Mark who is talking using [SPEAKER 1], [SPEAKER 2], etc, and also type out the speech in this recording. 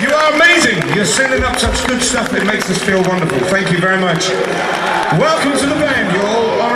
[SPEAKER 1] You are amazing. You're sending up such good stuff. It makes us feel wonderful. Thank you very much. Welcome to the band. You're all